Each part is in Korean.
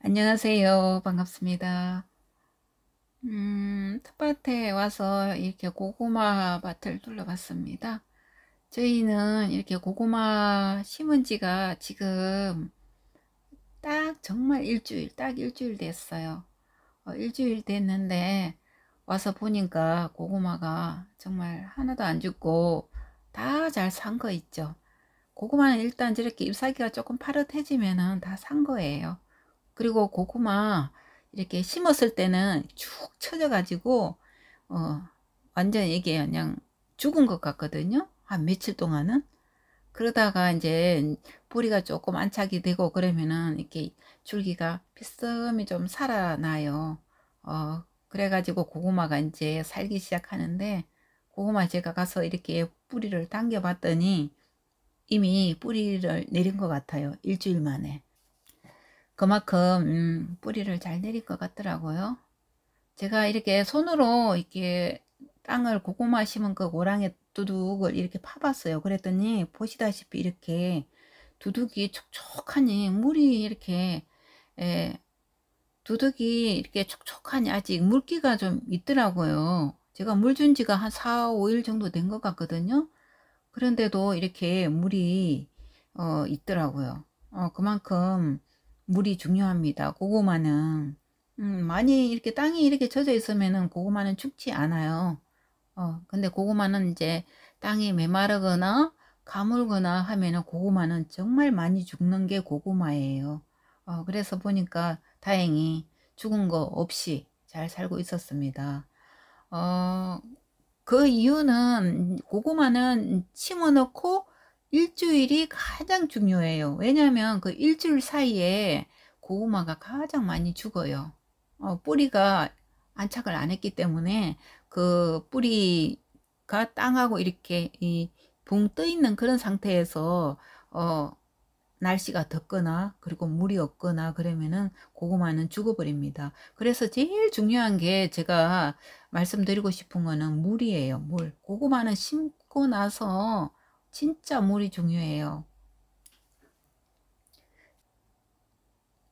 안녕하세요. 반갑습니다. 음, 텃밭에 와서 이렇게 고구마 밭을 둘러봤습니다. 저희는 이렇게 고구마 심은 지가 지금 딱 정말 일주일, 딱 일주일 됐어요. 어, 일주일 됐는데 와서 보니까 고구마가 정말 하나도 안 죽고 다 잘 산 거 있죠. 고구마는 일단 저렇게 잎사귀가 조금 파릇해지면 다산 거예요. 그리고 고구마 이렇게 심었을 때는 쭉 쳐져 가지고 어 완전 이게 그냥 죽은 것 같거든요. 한 며칠 동안은. 그러다가 이제 뿌리가 조금 안착이 되고 그러면은 이렇게 줄기가 비스듬히 좀 살아나요. 어 그래 가지고 고구마가 이제 살기 시작하는데 고구마 제가 가서 이렇게 뿌리를 당겨 봤더니 이미 뿌리를 내린 것 같아요. 일주일 만에 그만큼 음, 뿌리를 잘 내릴 것 같더라고요. 제가 이렇게 손으로 이렇게 땅을 고구마 심은 그 고랑에 두둑을 이렇게 파봤어요. 그랬더니 보시다시피 이렇게 두둑이 촉촉하니 물이 이렇게 에, 두둑이 이렇게 촉촉하니 아직 물기가 좀 있더라고요. 제가 물 준 지가 한 4, 5일 정도 된 것 같거든요. 그런데도 이렇게 물이 어, 있더라고요. 어, 그만큼 물이 중요합니다. 고구마는 음, 많이 이렇게 땅이 이렇게 젖어 있으면은 고구마는 죽지 않아요. 어, 근데 고구마는 이제 땅이 메마르거나 가물거나 하면은 고구마는 정말 많이 죽는 게 고구마예요. 어, 그래서 보니까 다행히 죽은 거 없이 잘 살고 있었습니다. 어, 그 이유는 고구마는 심어 놓고 일주일이 가장 중요해요. 왜냐하면 그 일주일 사이에 고구마가 가장 많이 죽어요. 어, 뿌리가 안착을 안 했기 때문에 그 뿌리가 땅하고 이렇게 붕 떠 있는 그런 상태에서 어, 날씨가 덥거나 그리고 물이 없거나 그러면은 고구마는 죽어버립니다. 그래서 제일 중요한 게 제가 말씀드리고 싶은 거는 물이에요. 물. 고구마는 심고 나서 진짜 물이 중요해요.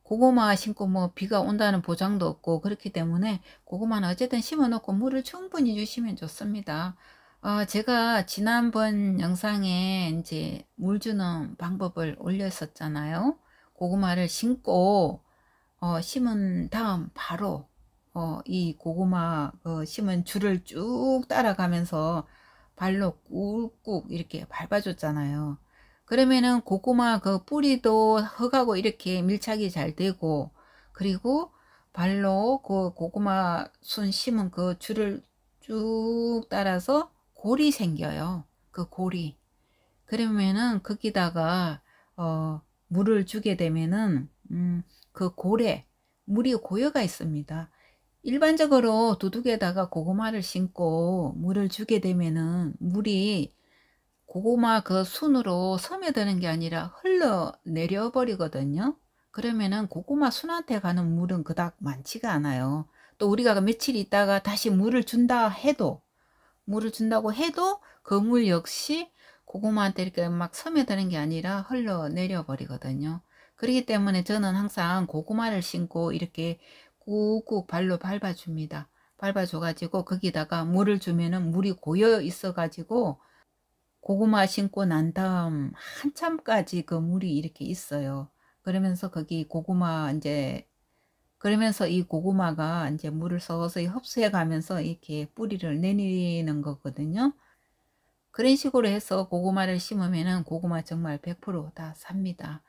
고구마 심고 뭐 비가 온다는 보장도 없고 그렇기 때문에 고구마는 어쨌든 심어 놓고 물을 충분히 주시면 좋습니다. 어, 제가 지난번 영상에 이제 물 주는 방법을 올렸었잖아요. 고구마를 심고 어, 심은 다음 바로 어, 이 고구마 어, 심은 줄을 쭉 따라가면서 발로 꾹꾹 이렇게 밟아줬잖아요. 그러면은 고구마 그 뿌리도 흙하고 이렇게 밀착이 잘 되고 그리고 발로 그 고구마 순 심은 그 줄을 쭉 따라서 골이 생겨요. 그 골이. 그러면은 거기다가 어 물을 주게 되면은 음, 그 골에 물이 고여가 있습니다. 일반적으로 두둑에다가 고구마를 심고 물을 주게 되면은 물이 고구마 그 순으로 스며드는 게 아니라 흘러내려 버리거든요. 그러면은 고구마 순한테 가는 물은 그닥 많지가 않아요. 또 우리가 그 며칠 있다가 다시 물을 준다 해도 물을 준다고 해도 그 물 역시 고구마한테 이렇게 막 스며드는 게 아니라 흘러내려 버리거든요. 그렇기 때문에 저는 항상 고구마를 심고 이렇게 꾹꾹 발로 밟아줍니다. 밟아줘가지고 거기다가 물을 주면은 물이 고여 있어가지고 고구마 심고 난 다음 한참까지 그 물이 이렇게 있어요. 그러면서 거기 고구마 이제 그러면서 이 고구마가 이제 물을 서서히 흡수해 가면서 이렇게 뿌리를 내리는 거거든요. 그런 식으로 해서 고구마를 심으면은 고구마 정말 100%다 삽니다.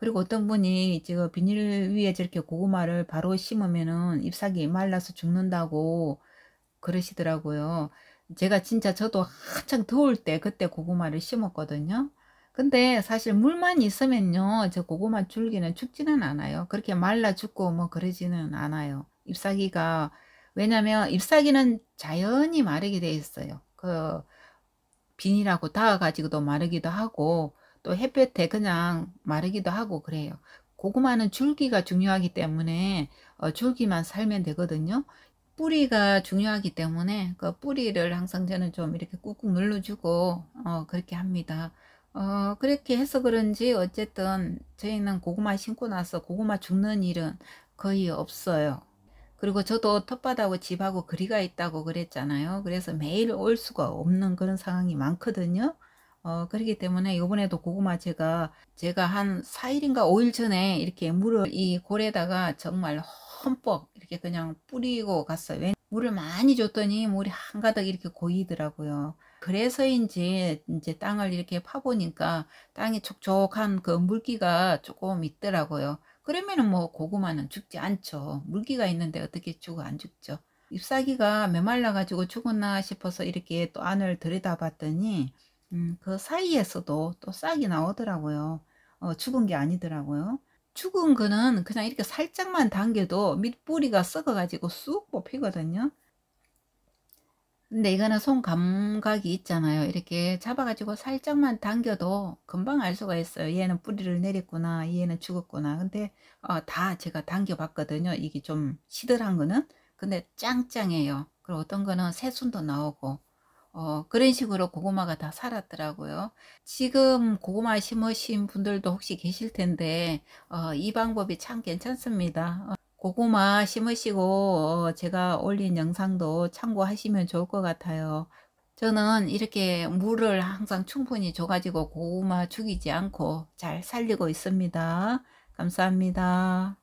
그리고 어떤 분이 지금 비닐 위에 저렇게 고구마를 바로 심으면은 잎사귀 말라서 죽는다고 그러시더라고요. 제가 진짜 저도 한창 더울 때 그때 고구마를 심었거든요. 근데 사실 물만 있으면요. 저 고구마 줄기는 죽지는 않아요. 그렇게 말라 죽고 뭐 그러지는 않아요. 잎사귀가 왜냐면 잎사귀는 자연히 마르게 돼 있어요. 그 비닐하고 닿아 가지고도 마르기도 하고 또 햇볕에 그냥 마르기도 하고 그래요. 고구마는 줄기가 중요하기 때문에 어, 줄기만 살면 되거든요. 뿌리가 중요하기 때문에 그 뿌리를 항상 저는 좀 이렇게 꾹꾹 눌러주고 어, 그렇게 합니다. 어, 그렇게 해서 그런지 어쨌든 저희는 고구마 심고 나서 고구마 죽는 일은 거의 없어요. 그리고 저도 텃밭하고 집하고 거리가 있다고 그랬잖아요. 그래서 매일 올 수가 없는 그런 상황이 많거든요. 어, 그렇기 때문에 요번에도 고구마 제가 제가 한 4일인가 5일 전에 이렇게 물을 이 골에다가 정말 흠뻑 이렇게 그냥 뿌리고 갔어요. 물을 많이 줬더니 물이 한가득 이렇게 고이더라고요. 그래서인지 이제 땅을 이렇게 파보니까 땅이 촉촉한 그 물기가 조금 있더라고요. 그러면은 뭐 고구마는 죽지 않죠. 물기가 있는데 어떻게 죽어 안 죽죠. 잎사귀가 메말라 가지고 죽었나 싶어서 이렇게 또 안을 들여다봤더니 음, 그 사이에서도 또 싹이 나오더라고요. 어, 죽은 게 아니더라고요. 죽은 거는 그냥 이렇게 살짝만 당겨도 밑뿌리가 썩어가지고 쑥 뽑히거든요. 근데 이거는 손 감각이 있잖아요. 이렇게 잡아가지고 살짝만 당겨도 금방 알 수가 있어요. 얘는 뿌리를 내렸구나. 얘는 죽었구나. 근데 어, 다 제가 당겨봤거든요. 이게 좀 시들한 거는. 근데 짱짱해요. 그리고 어떤 거는 새순도 나오고 어, 그런 식으로 고구마가 다 살았더라고요. 지금 고구마 심으신 분들도 혹시 계실 텐데 어, 이 방법이 참 괜찮습니다. 어, 고구마 심으시고 어, 제가 올린 영상도 참고하시면 좋을 것 같아요. 저는 이렇게 물을 항상 충분히 줘가지고 고구마 죽이지 않고 잘 살리고 있습니다. 감사합니다.